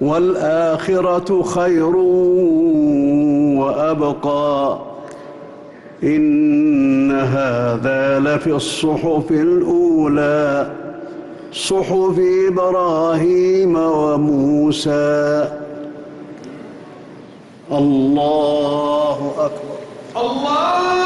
والآخرة خير وأبقى. إن هذا لفي الصحف الأولى. صحف إبراهيم وموسى. الله أكبر. الله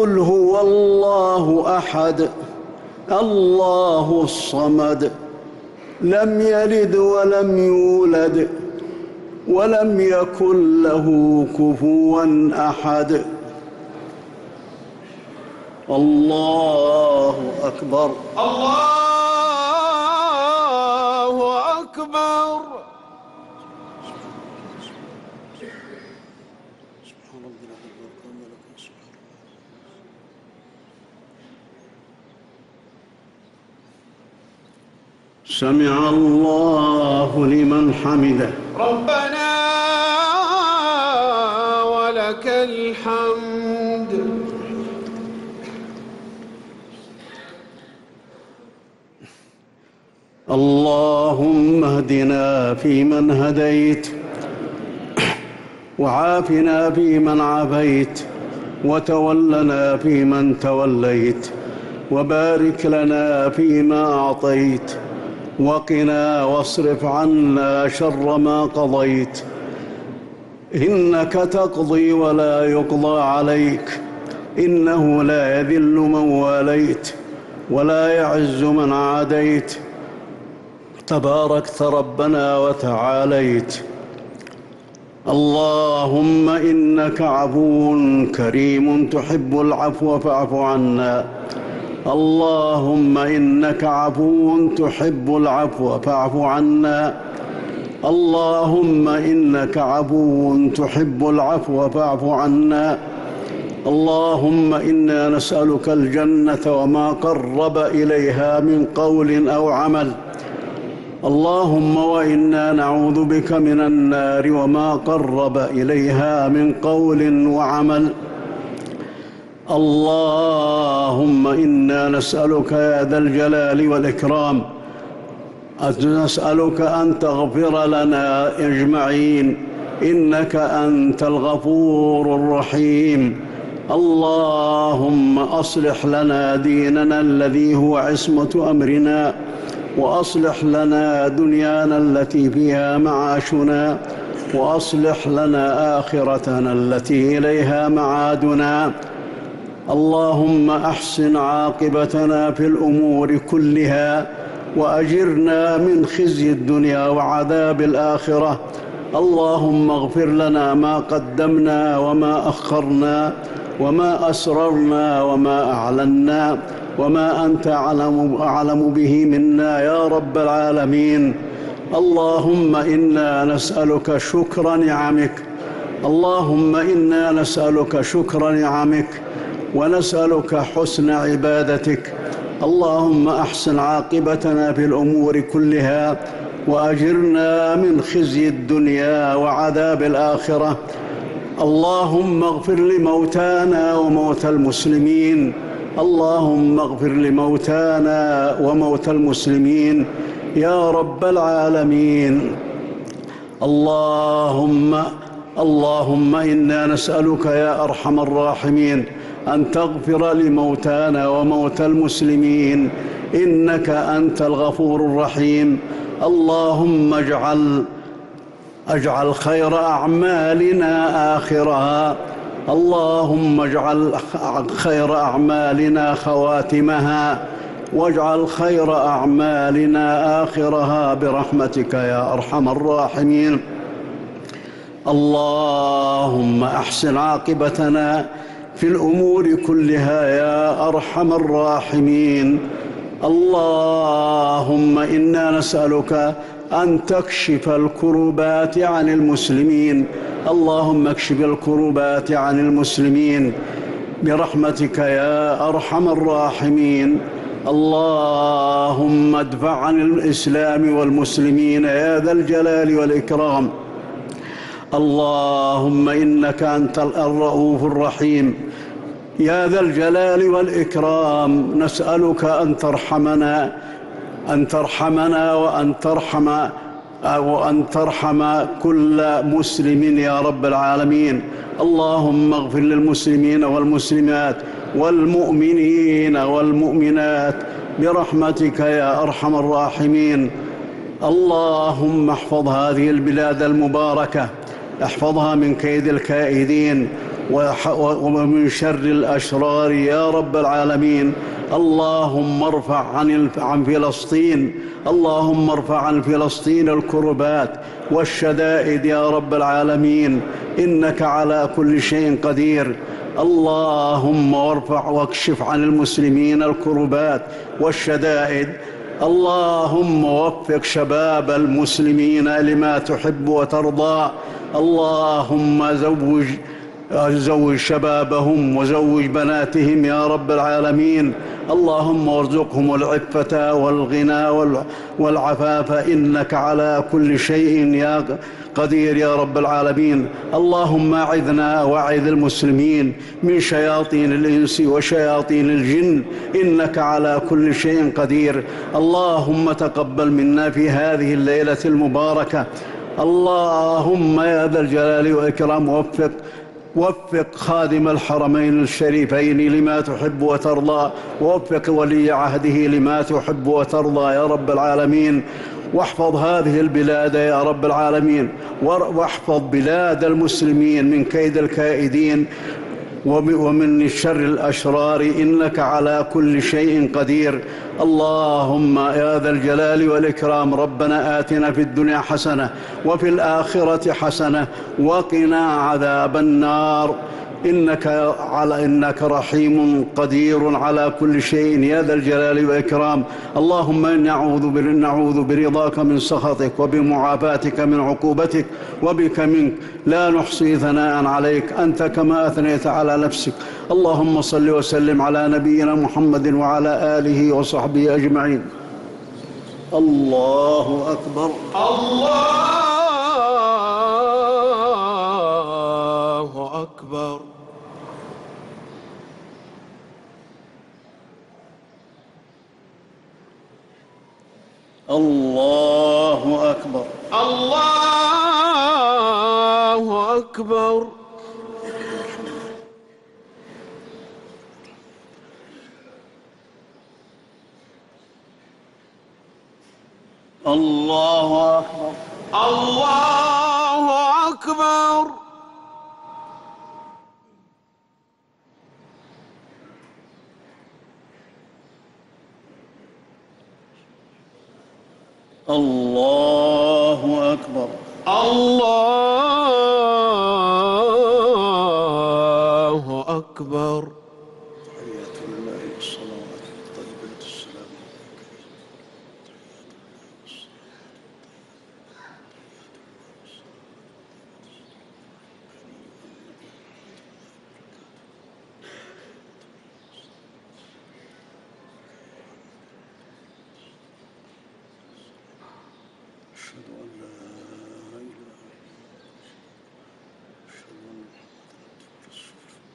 قل هو الله أحد الله الصمد لم يلد ولم يولد ولم يكن له كفوا أحد. الله أكبر. الله سمع الله لمن حمده. ربنا ولك الحمد. اللهم اهدنا فيمن هديت وعافنا فيمن عافيت وتولنا فيمن توليت وبارك لنا فيما أعطيت. وقنا واصرف عنا شر ما قضيت. إنك تقضي ولا يقضى عليك. إنه لا يذل من واليت ولا يعز من عاديت. تباركت ربنا وتعاليت. اللهم إنك عفو كريم تحب العفو فاعف عنا. اللهم إنك عفو تحب العفو فاعف عنا. اللهم إنك عفو تحب العفو فاعف عنا. اللهم إنا نسألك الجنة وما قرب إليها من قول أو عمل. اللهم وإنا نعوذ بك من النار وما قرب إليها من قول وعمل. اللهم إنا نسألك يا ذا الجلال والإكرام. نسالك أن تغفر لنا أجمعين. إنك أنت الغفور الرحيم. اللهم أصلح لنا ديننا الذي هو عصمة أمرنا وأصلح لنا دنيانا التي فيها معاشنا وأصلح لنا آخرتنا التي إليها معادنا. اللهم أحسن عاقبتنا في الأمور كلها وأجرنا من خزي الدنيا وعذاب الآخرة. اللهم اغفر لنا ما قدمنا وما أخرنا وما أسررنا وما أعلنا وما أنت أعلم أعلم به منا يا رب العالمين. اللهم إنا نسألك شكر نعمك. اللهم إنا نسألك شكر نعمك. ونسألك حسن عبادتك. اللهم أحسن عاقبتنا في الأمور كلها وأجرنا من خزي الدنيا وعذاب الآخرة. اللهم اغفر لموتانا وموتى المسلمين. اللهم اغفر لموتانا وموتى المسلمين. يا رب العالمين. اللهم اللهم إنا نسألك يا أرحم الراحمين. أن تغفر لموتانا وموتى المسلمين إنك أنت الغفور الرحيم. اللهم اجعل اجعل خير أعمالنا اخرها اللهم اجعل خير أعمالنا خواتمها. واجعل خير أعمالنا آخرها برحمتك يا أرحم الراحمين. اللهم أحسن عاقبتنا في الأمور كلها يا أرحم الراحمين. اللهم إنا نسألك أن تكشف الكربات عن المسلمين. اللهم اكشف الكربات عن المسلمين. برحمتك يا أرحم الراحمين. اللهم ادفع عن الإسلام والمسلمين يا ذا الجلال والإكرام. اللهم إنك أنت الرؤوف الرحيم. يا ذا الجلال والإكرام نسألك أن ترحمنا أن ترحمنا وأن ترحم وأن ترحم كل مسلم يا رب العالمين. اللهم اغفر للمسلمين والمسلمات والمؤمنين والمؤمنات برحمتك يا أرحم الراحمين. اللهم احفظ هذه البلاد المباركة. احفظها من كيد الكائدين ومن شر الأشرار يا رب العالمين. اللهم ارفع عن عن فلسطين. اللهم ارفع عن فلسطين الكربات والشدائد يا رب العالمين. إنك على كل شيء قدير. اللهم وارفع واكشف عن المسلمين الكربات والشدائد. اللهم وفق شباب المسلمين لما تحب وترضى. اللهم زوج زوج شبابهم وزوج بناتهم يا رب العالمين. اللهم وارزقهم العفة والغنى والعفاف إنك على كل شيء يا قدير يا رب العالمين. اللهم أعذنا وأعذ المسلمين من شياطين الإنس وشياطين الجن. إنك على كل شيء قدير. اللهم تقبل منا في هذه الليلة المباركة. اللهم يا ذا الجلال والإكرام وفق وفق خادم الحرمين الشريفين لما تحب وترضى ووفق ولي عهده لما تحب وترضى يا رب العالمين. واحفظ هذه البلاد يا رب العالمين. واحفظ بلاد المسلمين من كيد الكائدين. ومن شر الأشرار إنك على كل شيء قدير. اللهم يا ذا الجلال والإكرام ربنا آتنا في الدنيا حسنة وفي الآخرة حسنة وقنا عذاب النار. إنك, على إنك رحيم قدير على كل شيء يا ذا الجلال والإكرام. اللهم نعوذ نعوذ برضاك من سخطك وبمعافاتك من عقوبتك وبك منك. لا نحصي ثناء عليك. أنت كما أثنيت على نفسك. اللهم صل وسلم على نبينا محمد وعلى آله وصحبه أجمعين. الله أكبر. الله الله أكبر. الله أكبر الله أكبر الله أكبر الله أكبر. الله أكبر تحيات الله والصلوات الطيبات السلام أشهد أن لا إله إلا الله أشهد أن محمدا رسول الله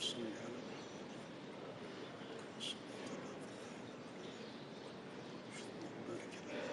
صل على محمد صلى الله عليه وسلم بارك على